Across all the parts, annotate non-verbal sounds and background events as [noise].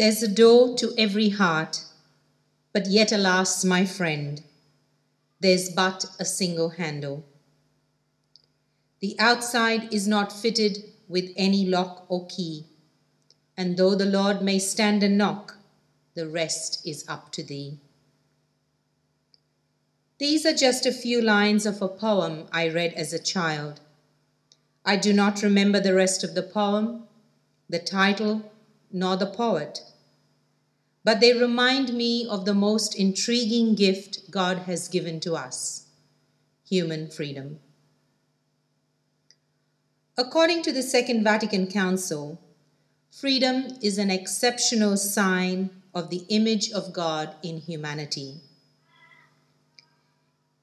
There's a door to every heart, but yet, alas, my friend, there's but a single handle. The outside is not fitted with any lock or key, and though the Lord may stand and knock, the rest is up to thee. These are just a few lines of a poem I read as a child. I do not remember the rest of the poem, the title, nor the poet, but they remind me of the most intriguing gift God has given to us human freedom. According to the Second Vatican Council, freedom is an exceptional sign of the image of God in humanity.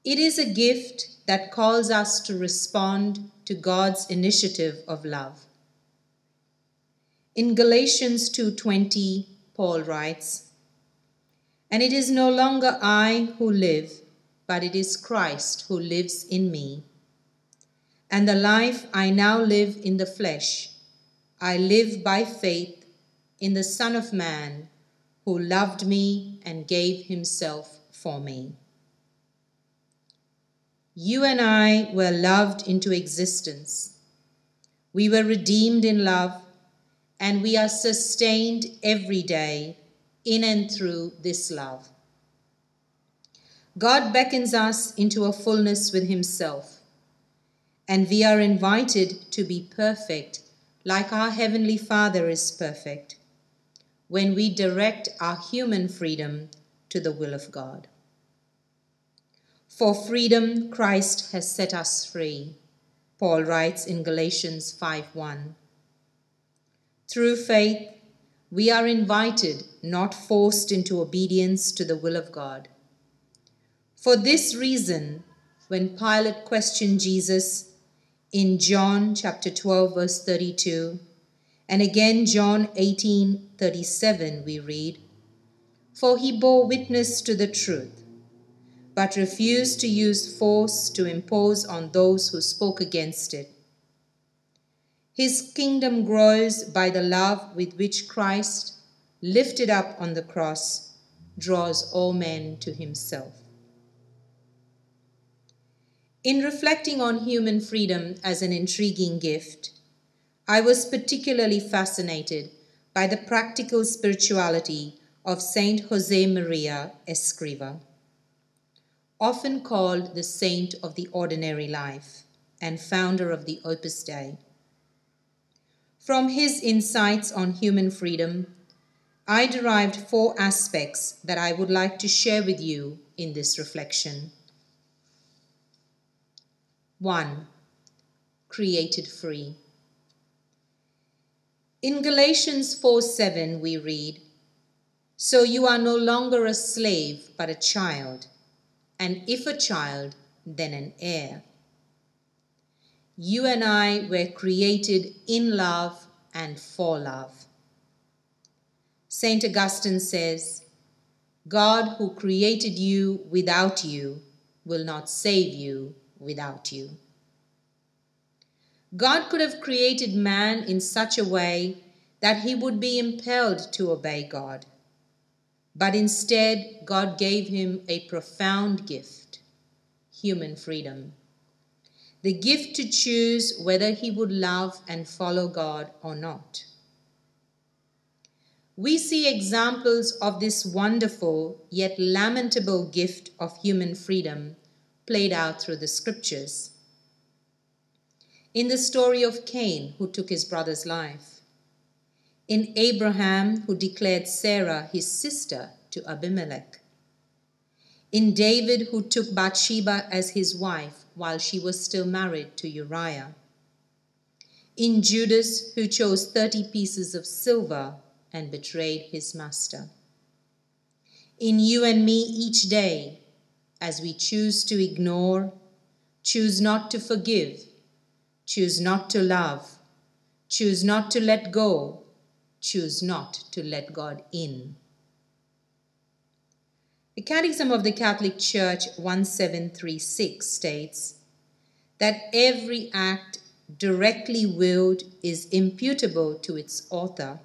It is a gift that calls us to respond to God's initiative of love. In Galatians 2:20, Paul writes, "And it is no longer I who live, but it is Christ who lives in me. And the life I now live in the flesh, I live by faith in the Son of Man who loved me and gave himself for me." You and I were loved into existence. We were redeemed in love, and we are sustained every day in and through this love. God beckons us into a fullness with Himself, and we are invited to be perfect like our Heavenly Father is perfect when we direct our human freedom to the will of God. For freedom, Christ has set us free, Paul writes in Galatians 5:1. Through faith, we are invited, not forced into obedience to the will of God. For this reason, when Pilate questioned Jesus in John chapter 12 verse 32, and again John 18:37 we read, "For he bore witness to the truth, but refused to use force to impose on those who spoke against it. His kingdom grows by the love with which Christ, lifted up on the cross, draws all men to himself. In reflecting on human freedom as an intriguing gift, I was particularly fascinated by the practical spirituality of Saint Jose Maria Escriva often called the saint of the ordinary life and founder of the Opus Dei. From his insights on human freedom, I derived four aspects that I would like to share with you in this reflection. 1. Created free. In Galatians 4 7, we read, So you are no longer a slave, but a child and if a child, then an heir. You and I were created in love and for love. St. Augustine says, God who created you without you will not save you without you. God could have created man in such a way that he would be impelled to obey God. But instead, God gave him a profound gift human freedom. The gift to choose whether he would love and follow God or not. We see examples of this wonderful yet lamentable gift of human freedom played out through the scriptures. In the story of Cain, who took his brother's life, in Abraham, who declared Sarah his sister to Abimelech, in David, who took Bathsheba as his wife while she was still married to Uriah, in Judas, who chose 30 pieces of silver and betrayed his master, in you and me each day, as we choose to ignore, choose not to forgive, choose not to love, choose not to let go, choose not to let God in. The Catechism of the Catholic Church 1736 states that every act directly willed is imputable to its author,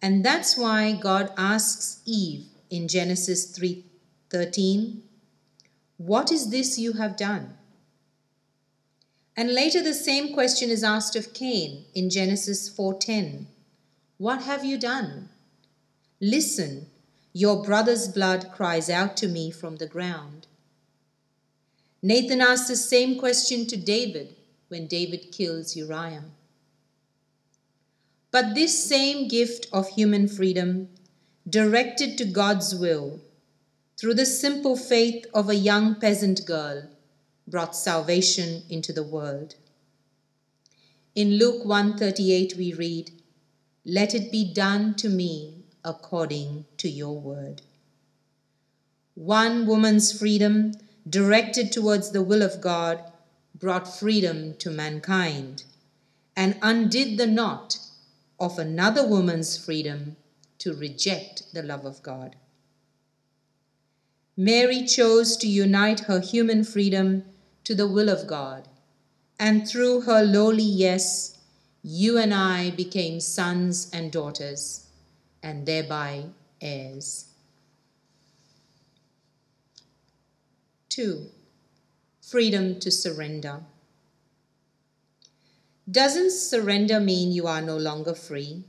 And that's why God asks Eve in Genesis 3:13, "What is this you have done?" And later the same question is asked of Cain in Genesis 4:10, "What have you done?" Listen, your brother's blood cries out to me from the ground. Nathan asks the same question to David when David kills Uriah. But this same gift of human freedom, directed to God's will, through the simple faith of a young peasant girl, brought salvation into the world. In Luke 1:38 we read, "Let it be done to me according to your word." One woman's freedom directed towards the will of God brought freedom to mankind and undid the knot of another woman's freedom to reject the love of God. Mary chose to unite her human freedom to the will of God, and through her lowly yes, you and I became sons and daughters, and thereby heirs. 2. Freedom to surrender. Doesn't surrender mean you are no longer free?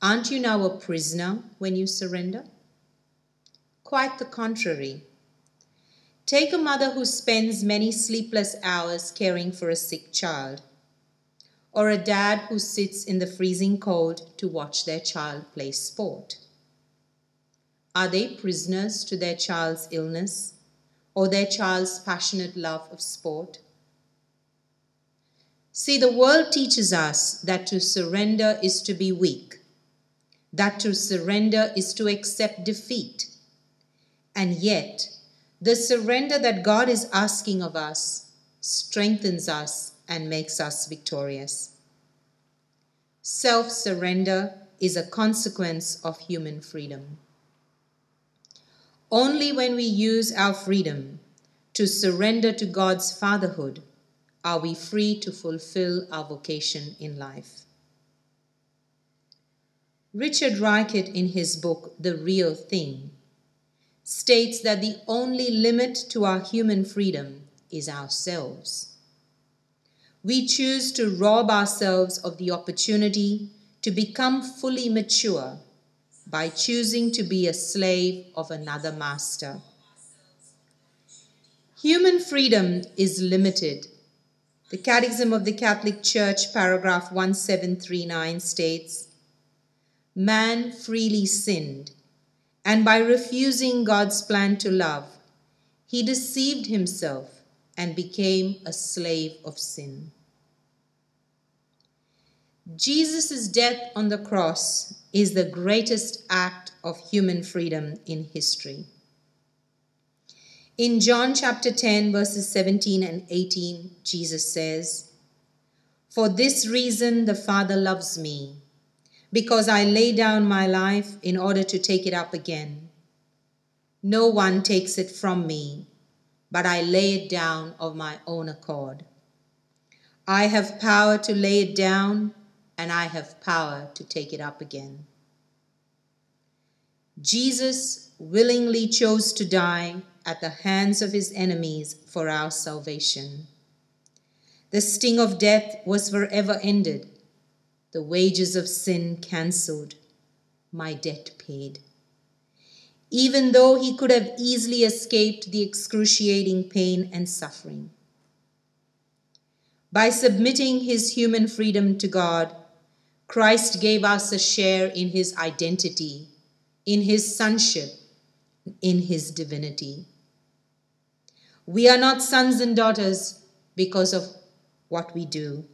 Aren't you now a prisoner when you surrender? Quite the contrary. Take a mother who spends many sleepless hours caring for a sick child, or a dad who sits in the freezing cold to watch their child play sport. Are they prisoners to their child's illness or their child's passionate love of sport? See, the world teaches us that to surrender is to be weak, that to surrender is to accept defeat. And yet, the surrender that God is asking of us strengthens us and makes us victorious. Self surrender is a consequence of human freedom. Only when we use our freedom to surrender to God's fatherhood are we free to fulfill our vocation in life. Richard Reichert, in his book The Real Thing, states that the only limit to our human freedom is ourselves. We choose to rob ourselves of the opportunity to become fully mature by choosing to be a slave of another master. Human freedom is limited the Catechism of the Catholic Church, paragraph 1739, states Man freely sinned, and by refusing God's plan to love, he deceived himself and became a slave of sin. Jesus' death on the cross is the greatest act of human freedom in history. In John chapter 10, verses 17 and 18, Jesus says, For this reason the Father loves me, because I lay down my life in order to take it up again. No one takes it from me, but I lay it down of my own accord. I have power to lay it down, and I have power to take it up again. Jesus willingly chose to die at the hands of his enemies for our salvation. The sting of death was forever ended, the wages of sin cancelled, my debt paid. Even though he could have easily escaped the excruciating pain and suffering. By submitting his human freedom to God, Christ gave us a share in his identity, in his sonship, in his divinity. We are not sons and daughters because of what we do.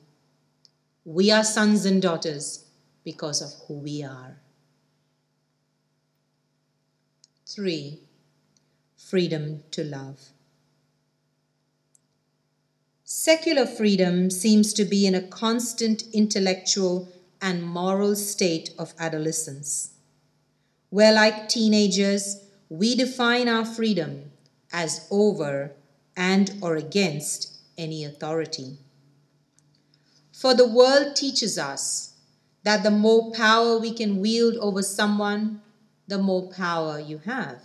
We are sons and daughters because of who we are. 3. Freedom to love. Secular freedom seems to be in a constant intellectual and moral state of adolescence, where, like teenagers, we define our freedom as over and or against any authority. For the world teaches us that the more power we can wield over someone, the more power you have,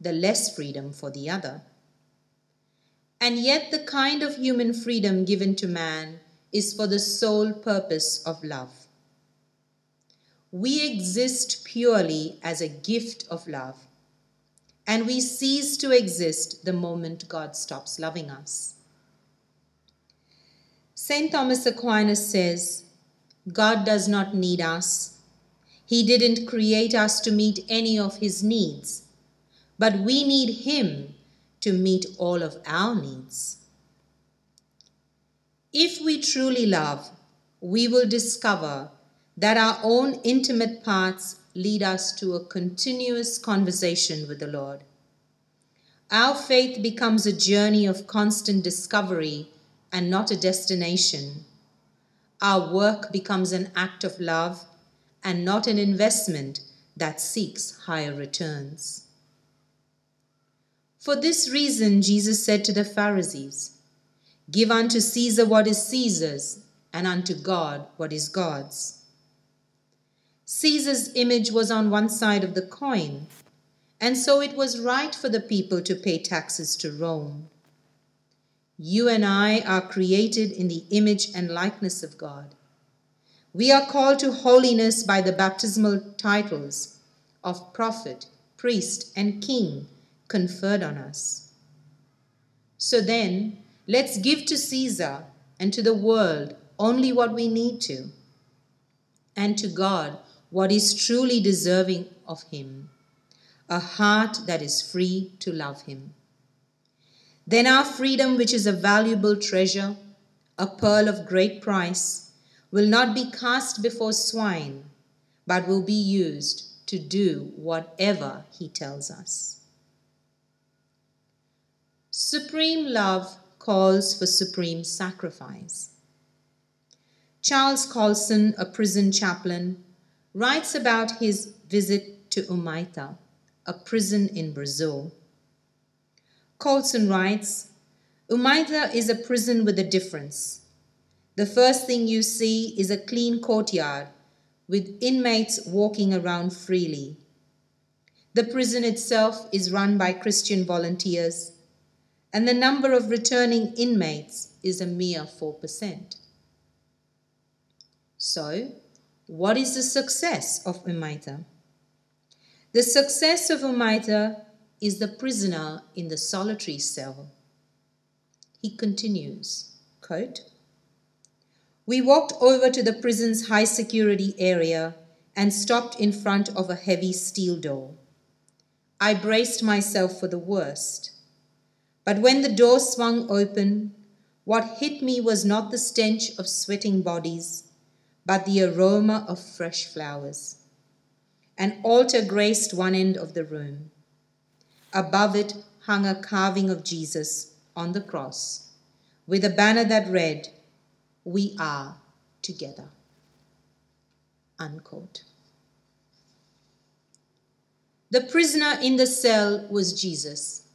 the less freedom for the other. And yet, the kind of human freedom given to man is for the sole purpose of love. We exist purely as a gift of love, and we cease to exist the moment God stops loving us. St. Thomas Aquinas says, God does not need us. He didn't create us to meet any of his needs, but we need him to meet all of our needs. If we truly love, we will discover that our own intimate parts lead us to a continuous conversation with the Lord. Our faith becomes a journey of constant discovery and not a destination. Our work becomes an act of love and not an investment that seeks higher returns. For this reason, Jesus said to the Pharisees, Give unto Caesar what is Caesar's, and unto God what is God's. Caesar's image was on one side of the coin, and so it was right for the people to pay taxes to Rome. You and I are created in the image and likeness of God. We are called to holiness by the baptismal titles of prophet, priest, and king conferred on us. So then, let's give to Caesar and to the world only what we need to, and to God what is truly deserving of Him, a heart that is free to love Him. Then our freedom, which is a valuable treasure, a pearl of great price, will not be cast before swine, but will be used to do whatever He tells us. Supreme love calls for supreme sacrifice. Charles Colson, a prison chaplain, writes about his visit to Humaita, a prison in Brazil. Colson writes Humaita is a prison with a difference. The first thing you see is a clean courtyard with inmates walking around freely. The prison itself is run by Christian volunteers, and the number of returning inmates is a mere 4%. So, what is the success of Humaita? The success of Humaita is the prisoner in the solitary cell. He continues, quote, We walked over to the prison's high security area and stopped in front of a heavy steel door. I braced myself for the worst. But when the door swung open, what hit me was not the stench of sweating bodies but the aroma of fresh flowers. An altar graced one end of the room. Above it hung a carving of Jesus on the cross with a banner that read, We are together. Unquote. The prisoner in the cell was Jesus.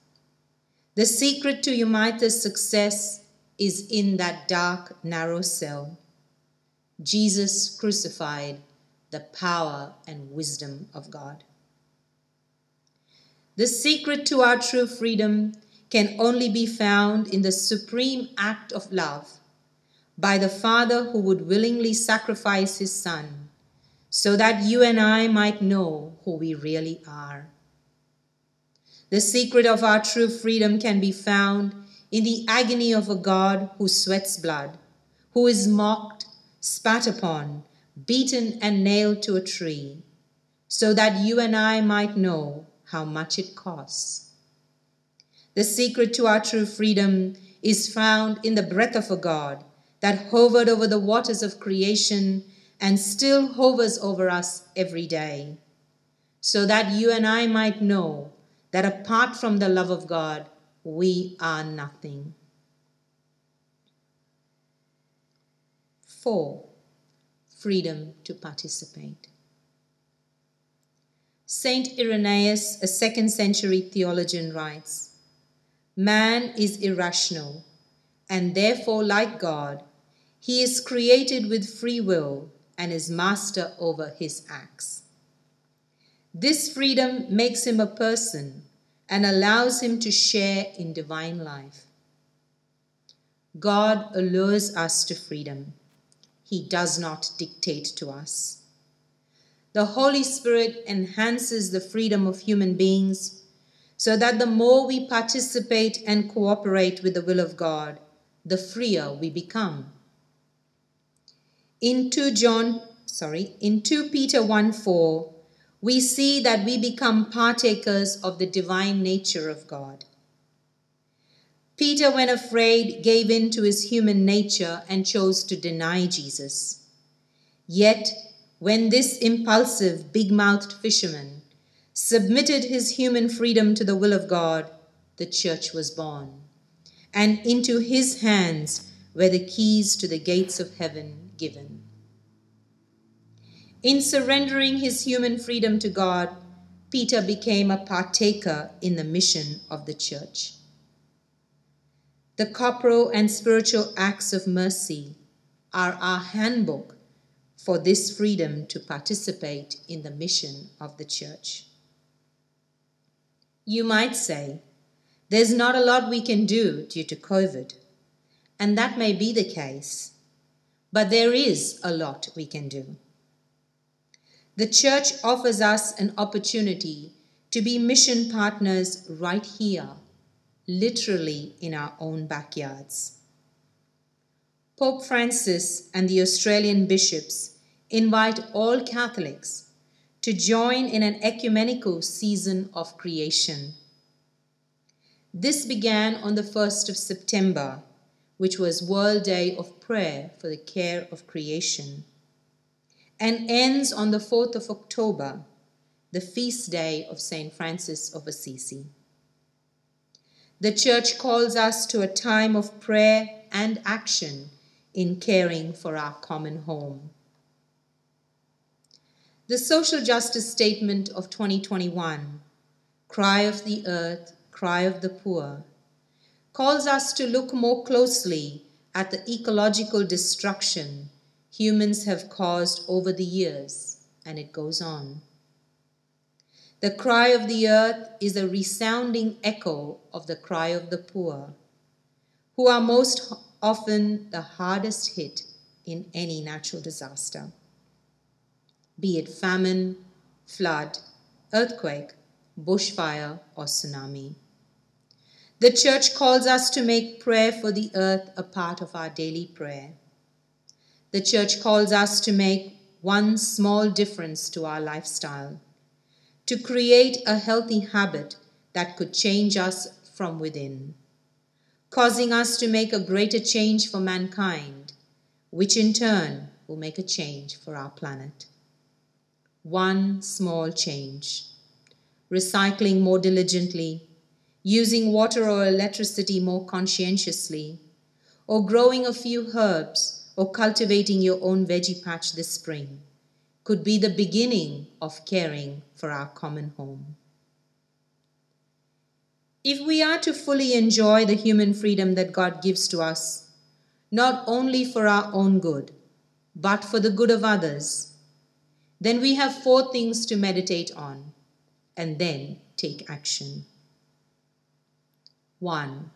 The secret to Humaita's success is in that dark, narrow cell. Jesus crucified, the power and wisdom of God. The secret to our true freedom can only be found in the supreme act of love by the Father who would willingly sacrifice his Son so that you and I might know who we really are. The secret of our true freedom can be found in the agony of a God who sweats blood, who is mocked spat upon, beaten, and nailed to a tree, so that you and I might know how much it costs. The secret to our true freedom is found in the breath of a God that hovered over the waters of creation and still hovers over us every day, so that you and I might know that apart from the love of God, we are nothing. 4. Freedom to participate. Saint Irenaeus, a second century theologian, writes Man is irrational, and therefore, like God, he is created with free will and is master over his acts. This freedom makes him a person and allows him to share in divine life. God allures us to freedom. He does not dictate to us. The Holy Spirit enhances the freedom of human beings so that the more we participate and cooperate with the will of God, the freer we become. In 2 John, sorry, in 2 Peter 1 4, we see that we become partakers of the divine nature of God. Peter, when afraid, gave in to his human nature and chose to deny Jesus. Yet, when this impulsive, big mouthed fisherman submitted his human freedom to the will of God, the church was born. And into his hands were the keys to the gates of heaven given. In surrendering his human freedom to God, Peter became a partaker in the mission of the church. The corporal and spiritual acts of mercy are our handbook for this freedom to participate in the mission of the church. You might say, there's not a lot we can do due to COVID, and that may be the case, but there is a lot we can do the church offers us an opportunity to be mission partners right here, literally in our own backyards. Pope Francis and the Australian bishops invite all Catholics to join in an ecumenical season of creation. This began on the 1st of September, which was World Day of Prayer for the Care of Creation and ends on the 4th of October, the feast day of St. Francis of Assisi. The Church calls us to a time of prayer and action in caring for our common home. The Social Justice Statement of 2021, Cry of the Earth, Cry of the Poor, calls us to look more closely at the ecological destruction humans have caused over the years, and it goes on. The cry of the earth is a resounding echo of the cry of the poor, who are most often the hardest hit in any natural disaster, be it famine, flood, earthquake, bushfire, or tsunami. The church calls us to make prayer for the earth a part of our daily prayer the church calls us to make one small difference to our lifestyle, to create a healthy habit that could change us from within, causing us to make a greater change for mankind, which in turn will make a change for our planet. One small change. Recycling more diligently, using water or electricity more conscientiously, or growing a few herbs or cultivating your own veggie patch this spring could be the beginning of caring for our common home. If we are to fully enjoy the human freedom that God gives to us, not only for our own good, but for the good of others, then we have four things to meditate on and then take action. 1.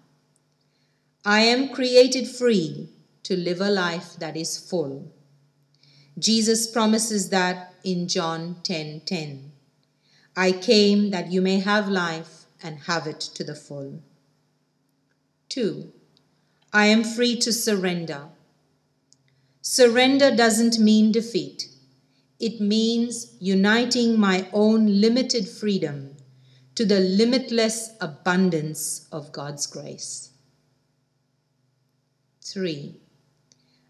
I am created free to live a life that is full. Jesus promises that in John 10:10. 10, 10, I came that you may have life and have it to the full. 2. I am free to surrender. Surrender doesn't mean defeat. It means uniting my own limited freedom to the limitless abundance of God's grace. 3.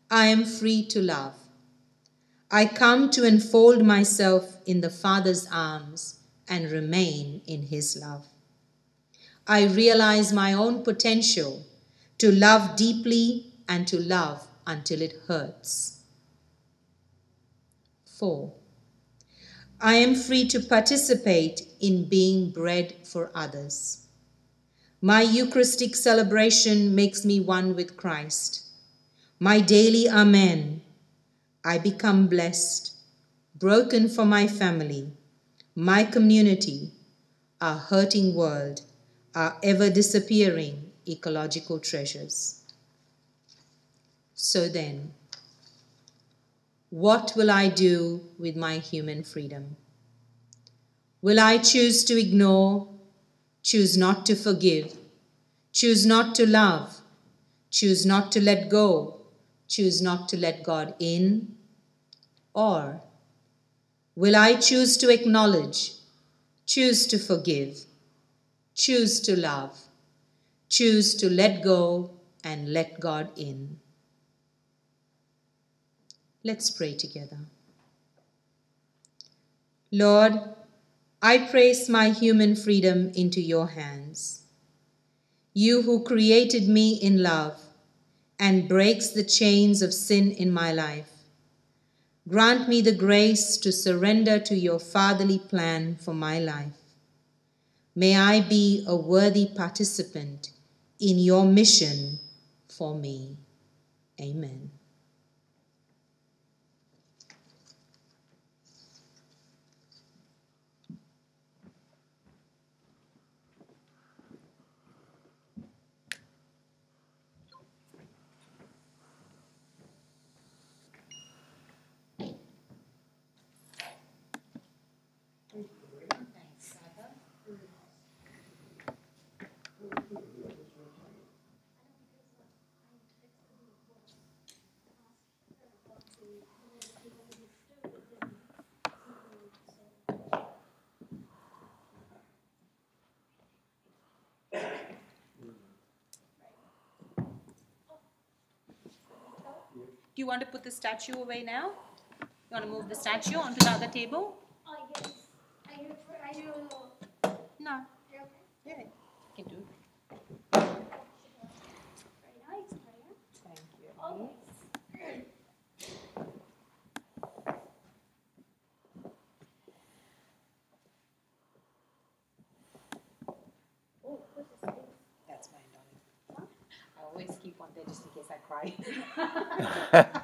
I am free to love. I come to enfold myself in the Father's arms and remain in His love. I realize my own potential to love deeply and to love until it hurts. 4. I am free to participate in being bread for others. My Eucharistic celebration makes me one with Christ my daily Amen I become blessed, broken for my family, my community, our hurting world, our ever disappearing ecological treasures. So then, what will I do with my human freedom? Will I choose to ignore, choose not to forgive, choose not to love, choose not to let go, choose not to let God in? Or will I choose to acknowledge, choose to forgive, choose to love, choose to let go and let God in? Let's pray together. Lord, I place my human freedom into your hands. You who created me in love and breaks the chains of sin in my life, grant me the grace to surrender to your fatherly plan for my life. May I be a worthy participant in your mission for me. Amen. Do you want to put the statue away now? You want to move the statue onto the other table? I guess. I do, I do No. okay. Yeah, you can do it. Very nice, Maria. Thank you. Oh, Oh, what is this? That's mine, darling. I always keep one there just in case I cry. [laughs] [laughs]